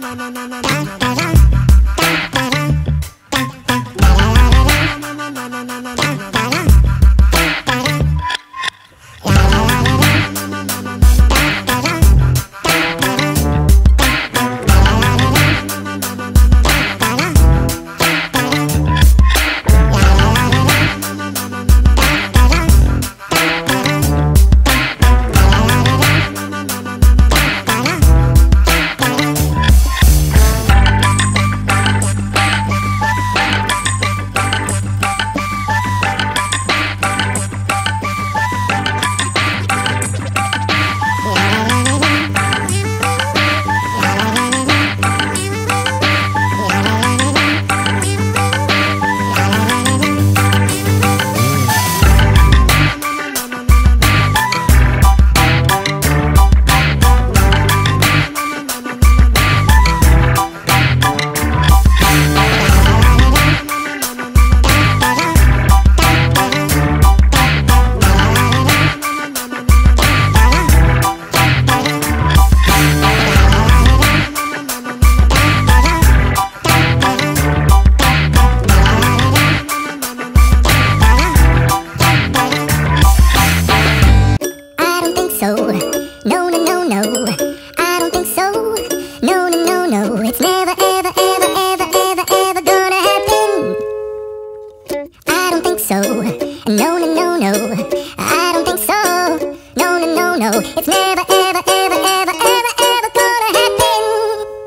na na na na na know.